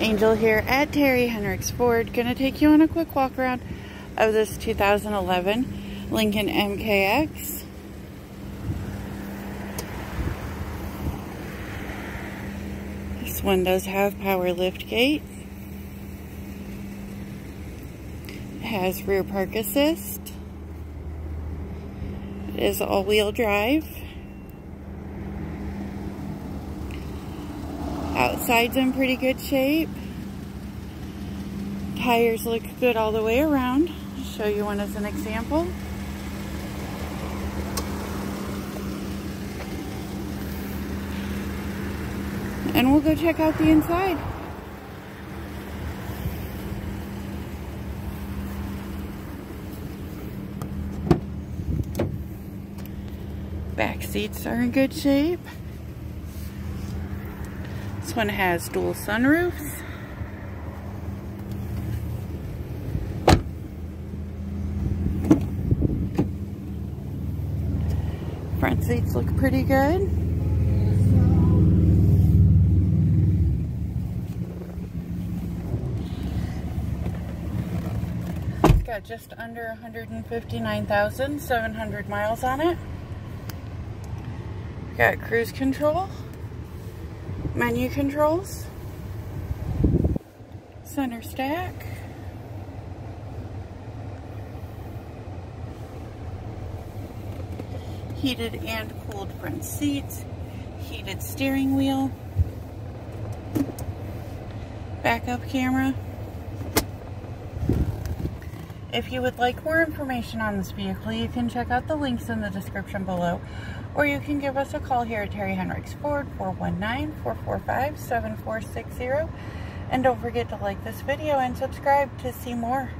Angel here at Terry Henricks Ford. Gonna take you on a quick walk around of this 2011 Lincoln MKX. This one does have power lift gate. It has rear park assist. It is all-wheel drive. Outside's in pretty good shape. Tires look good all the way around. I'll show you one as an example. And we'll go check out the inside. Back seats are in good shape. This one has dual sunroofs. Front seats look pretty good. It's got just under 159,700 miles on it. Got cruise control menu controls, center stack, heated and cooled front seats, heated steering wheel, backup camera. If you would like more information on this vehicle, you can check out the links in the description below, or you can give us a call here at Terry Henricks Ford, 419-445-7460. And don't forget to like this video and subscribe to see more.